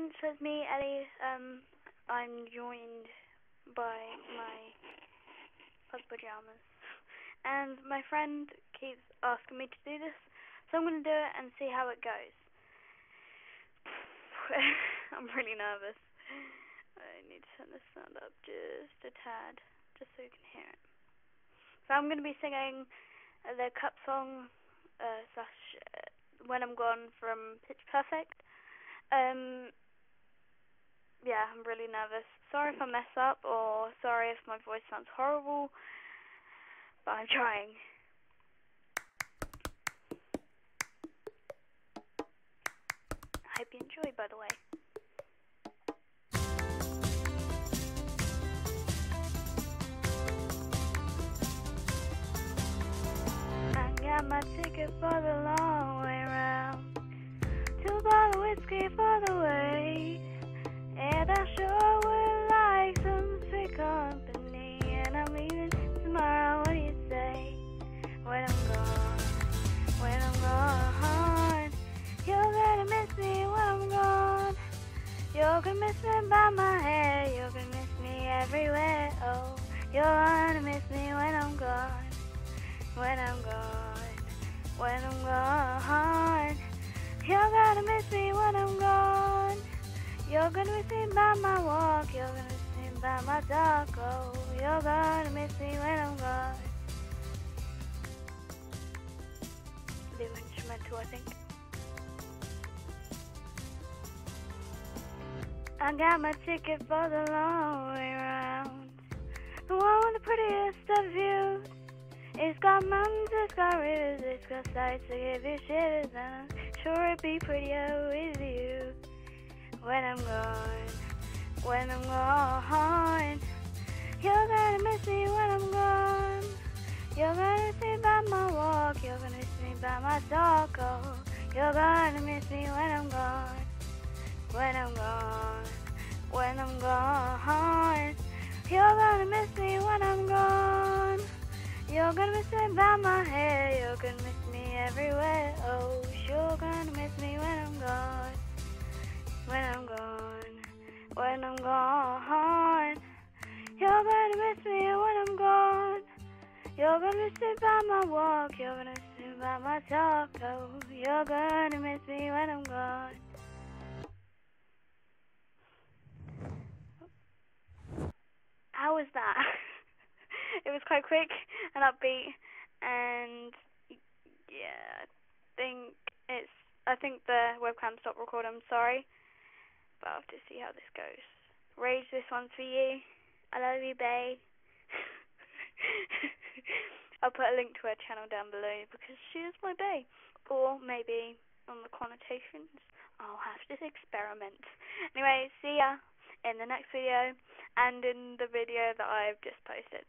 everyone, so it's me, Ellie. Um, I'm joined by my pajamas. And my friend keeps asking me to do this, so I'm going to do it and see how it goes. I'm really nervous. I need to turn the sound up just a tad, just so you can hear it. So I'm going to be singing the cup song uh, slash uh, When I'm Gone from Pitch Perfect. Um, yeah, I'm really nervous. Sorry if I mess up, or sorry if my voice sounds horrible, but I'm trying. I hope you enjoy, by the way. I got my ticket for the You're gonna miss me by my hair. You're gonna miss me everywhere. Oh, you're gonna miss me when I'm gone. When I'm gone, when I'm gone. You're gonna miss me when I'm gone. You're gonna miss me by my walk. You're gonna miss me by my talk. Oh, you're gonna miss me when I'm gone. The instrumental, I think. I got my ticket for the long way round. The one with the prettiest of views. It's got mountains, it's got rivers, it's got sights to give you shivers, and I'm sure it'd be prettier with you. When I'm gone, when I'm gone, you're gonna miss me when I'm gone. You're gonna miss by my walk, you're gonna miss by my talk, oh. You're gonna I'm gone. You're gonna miss me when I'm gone. You're gonna miss me by my hair, you're gonna miss me everywhere. Oh, you're gonna miss me when I'm gone. When I'm gone, when I'm gone. You're gonna miss me when I'm gone. You're gonna miss me by my walk, you're gonna miss me by my talk. Oh, you're gonna miss me when I'm gone. Was that? it was quite quick and upbeat, and yeah, I think it's. I think the webcam stopped recording. I'm sorry, but I'll have to see how this goes. Rage, this one's for you. I love you, babe. I'll put a link to her channel down below because she is my bae. Or maybe on the annotations, I'll have to experiment. Anyway, see ya in the next video and in the video that I've just posted.